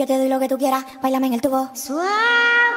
Yo te doy lo que tú quieras, bailame en el tubo. Suave.